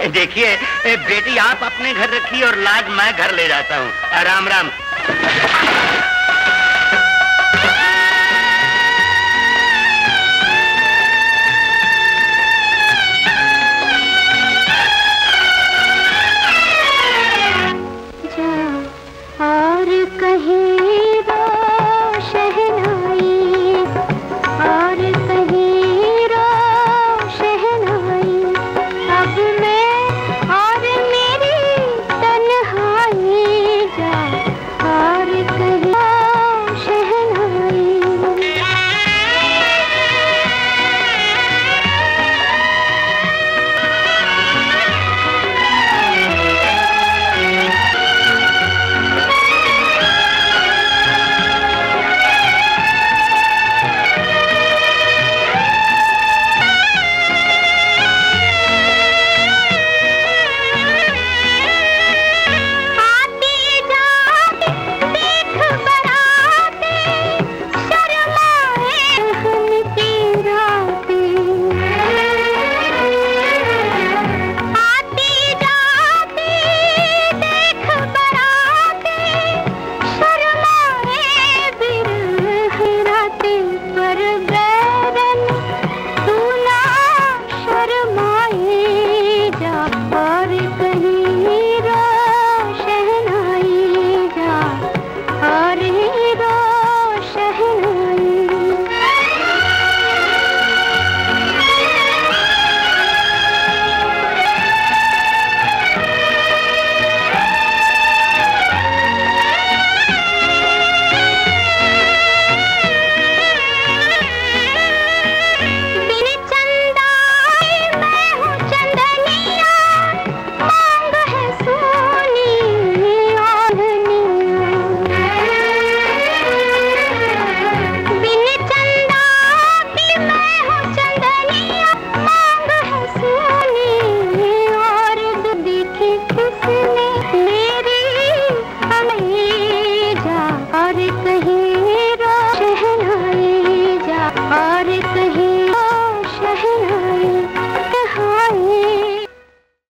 देखिए बेटी, आप अपने घर रखिए और लाज मैं घर ले जाता हूँ। राम राम।